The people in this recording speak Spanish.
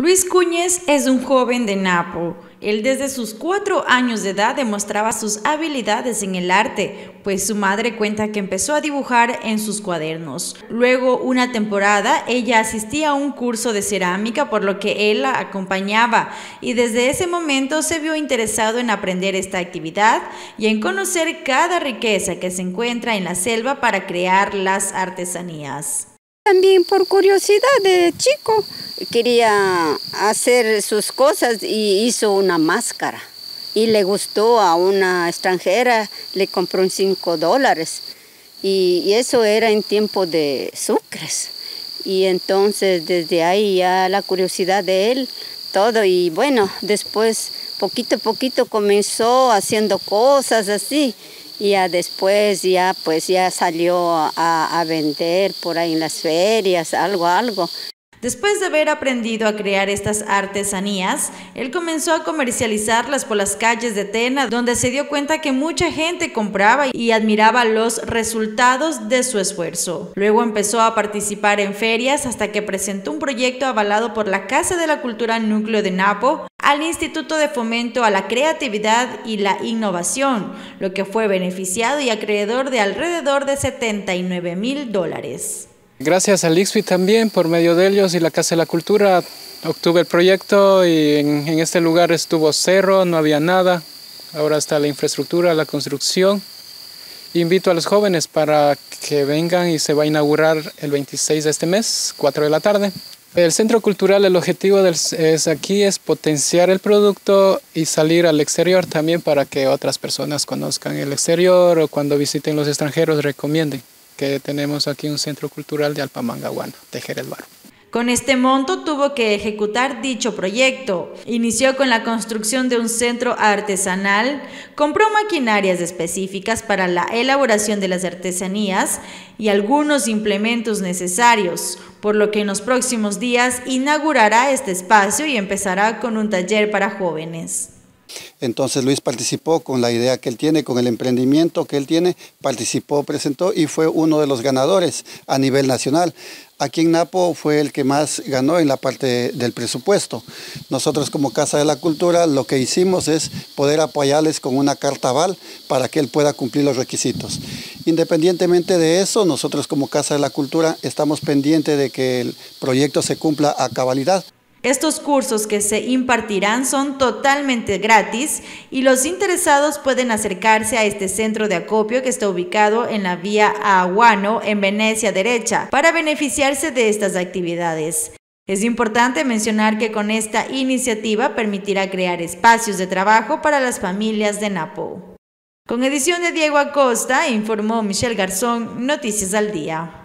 Luis Cúñez es un joven de Napo. Él desde sus cuatro años de edad demostraba sus habilidades en el arte, pues su madre cuenta que empezó a dibujar en sus cuadernos. Luego, una temporada, ella asistía a un curso de cerámica, por lo que él la acompañaba, y desde ese momento se vio interesado en aprender esta actividad y en conocer cada riqueza que se encuentra en la selva para crear las artesanías. También por curiosidad de chico quería hacer sus cosas y hizo una máscara. Y le gustó a una extranjera, le compró en 5 dólares. Y, eso era en tiempo de sucres. Y entonces desde ahí ya la curiosidad de él, todo. Y bueno, después poquito a poquito comenzó haciendo cosas así y ya después ya pues ya salió a, a vender por ahí en las ferias, algo, algo. Después de haber aprendido a crear estas artesanías, él comenzó a comercializarlas por las calles de Tena, donde se dio cuenta que mucha gente compraba y admiraba los resultados de su esfuerzo. Luego empezó a participar en ferias hasta que presentó un proyecto avalado por la Casa de la Cultura Núcleo de Napo al Instituto de Fomento a la Creatividad y la Innovación, lo que fue beneficiado y acreedor de alrededor de 79 mil dólares. Gracias al IXPI también, por medio de ellos y la Casa de la Cultura, obtuve el proyecto y en, este lugar estuvo cerro, no había nada. Ahora está la infraestructura, la construcción. Invito a los jóvenes para que vengan y se va a inaugurar el 26 de este mes, 4 de la tarde. El Centro Cultural, el objetivo es aquí es potenciar el producto y salir al exterior también para que otras personas conozcan el exterior o cuando visiten los extranjeros recomienden que tenemos aquí un centro cultural de Alpamangahuana, Tejer el Barro. Con este monto tuvo que ejecutar dicho proyecto. Inició con la construcción de un centro artesanal, compró maquinarias específicas para la elaboración de las artesanías y algunos implementos necesarios, por lo que en los próximos días inaugurará este espacio y empezará con un taller para jóvenes. Entonces Luis participó con la idea que él tiene, con el emprendimiento que él tiene, participó, presentó y fue uno de los ganadores a nivel nacional. Aquí en Napo fue el que más ganó en la parte del presupuesto. Nosotros como Casa de la Cultura lo que hicimos es poder apoyarles con una carta aval para que él pueda cumplir los requisitos. Independientemente de eso, nosotros como Casa de la Cultura estamos pendientes de que el proyecto se cumpla a cabalidad. Estos cursos que se impartirán son totalmente gratis y los interesados pueden acercarse a este centro de acopio que está ubicado en la vía Aguano en Venecia derecha para beneficiarse de estas actividades. Es importante mencionar que con esta iniciativa permitirá crear espacios de trabajo para las familias de Napo. Con edición de Diego Acosta, informó Michelle Garzón, Noticias al Día.